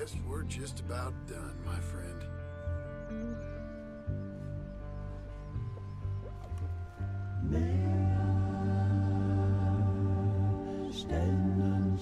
guess we're just about done, my friend. May I stand and